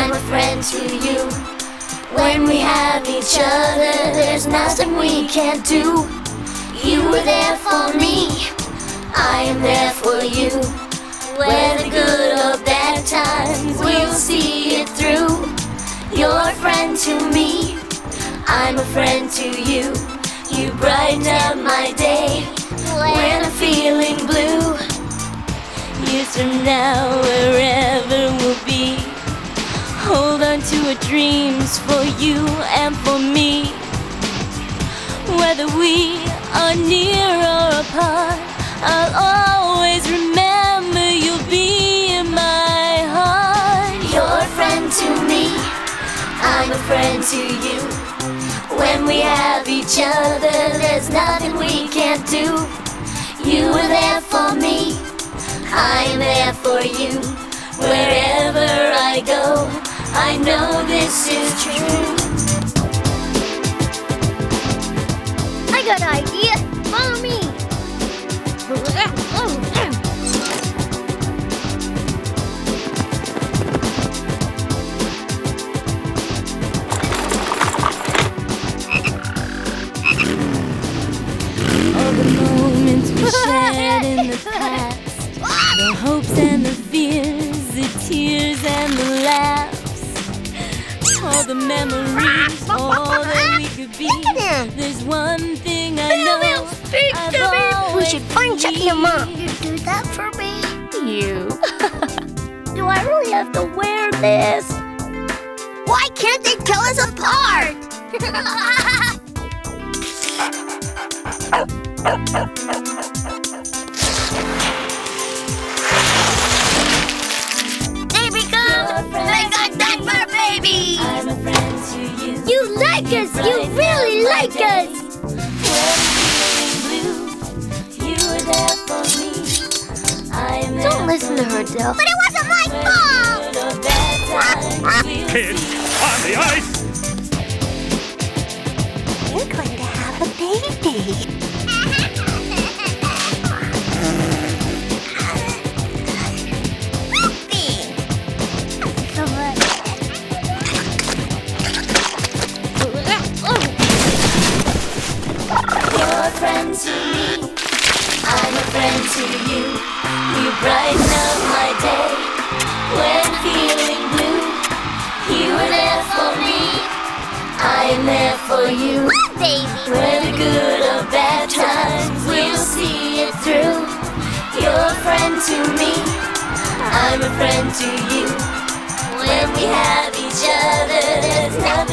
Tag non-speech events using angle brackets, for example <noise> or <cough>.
I'm a friend to you. When we have each other, there's nothing we can't do. You were there for me. I am there for you. Whether good or bad times, we'll see it through. You're a friend to me. I'm a friend to you. You brighten up my day when I'm feeling blue. Years from now, wherever to our dreams for you and for me. Whether we are near or apart, I'll always remember you'll be in my heart. You're a friend to me, I'm a friend to you. When we have each other, there's nothing we can't do. You were there for me, I'm there for you. Wherever I go, I know this is true. I got an idea. Follow me. All the moments we <laughs> shared in the past, the hopes and the fears, the tears and the laughs, the memories, <laughs> all that we could be. There's one thing I know. Speak to me. We should find Chuckie and Mom. You do that for me? You. <laughs> Do I really have to wear this? Why can't they tell us apart? <laughs> like us! You really like us! You were there for me. I am Don't listen to her, Dil. But it wasn't my fault! Kids, on the ice! You're going to have a baby. Friend to me. I'm a friend to you. You brighten up my day when feeling blue. You were there for me. I am there for you. Baby. Whether good or bad times, we'll see it through. You're a friend to me. I'm a friend to you. When we have each other, there's nothing